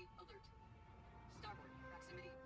Alert. Starboard, proximity